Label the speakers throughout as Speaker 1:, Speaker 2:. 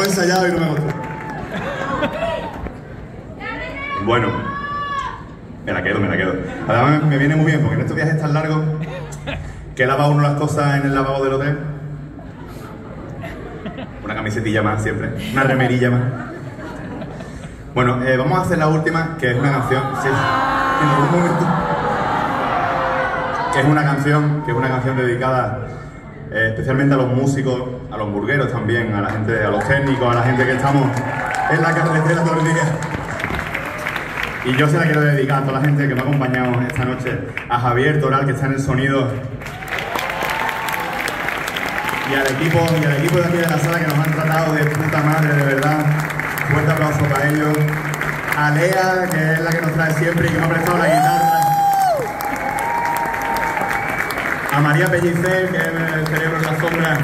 Speaker 1: ensayado y no me gusta. Bueno, me la quedo, me la quedo. Además me viene muy bien porque en estos viajes tan largos que lava uno las cosas en el lavabo del hotel. Una camisetilla más siempre, una remerilla más. Bueno, eh, vamos a hacer la última, que es una canción. En algún momento. Que es una canción, que es una canción dedicada eh, especialmente a los músicos, a los burgueros también, a la gente, a los técnicos, a la gente que estamos en la carretera todos los días. Y yo se la quiero dedicar a toda la gente que me ha acompañado esta noche, a Javier Toral, que está en el sonido, y al equipo, y al equipo de aquí de la sala que nos han tratado de puta madre, de verdad. Fuerte aplauso para ellos. A Lea, que es la que nos trae siempre y que me ha prestado la guitarra. A María Pellicer, que es el cerebro en la sombra,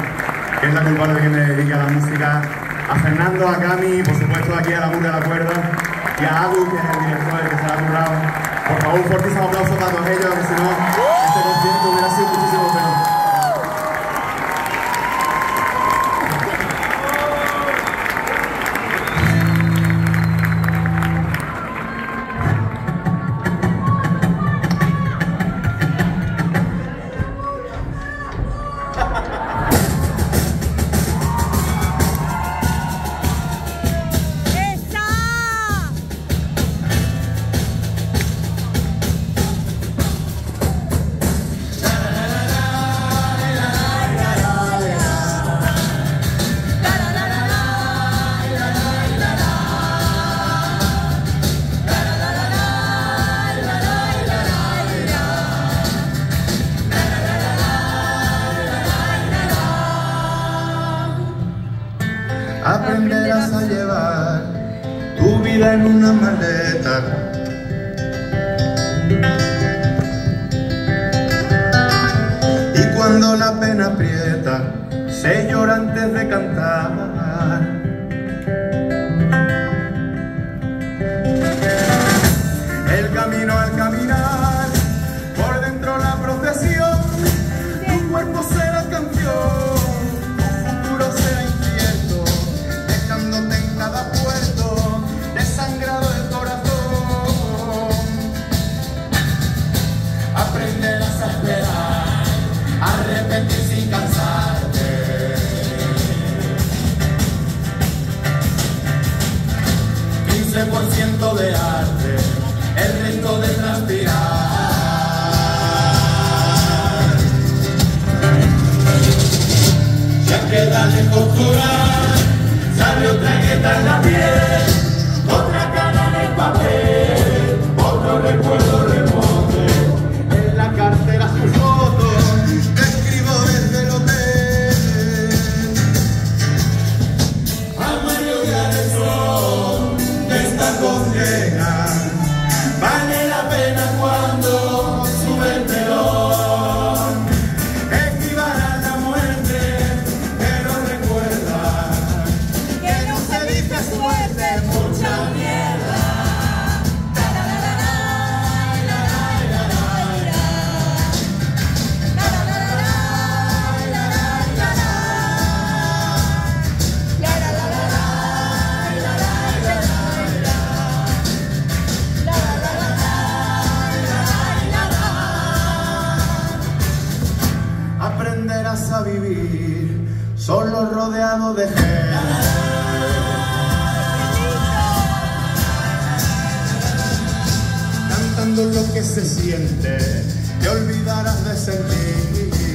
Speaker 1: que es la culpable que me dedica la música. A Fernando, a Cami, por supuesto aquí a la música de la cuerda. Y a Adu, que es el director, el que se ha currado. Por favor, un fortísimo aplauso para todos ellos, que si no, este concierto hubiera sido muchísimo en una maleta. Y cuando la pena aprieta, se llora antes de cantar.
Speaker 2: kultura zawiodłe nie
Speaker 1: da na vivir solo rodeado de gente. Cantando lo que se siente, te olvidarás de sentir.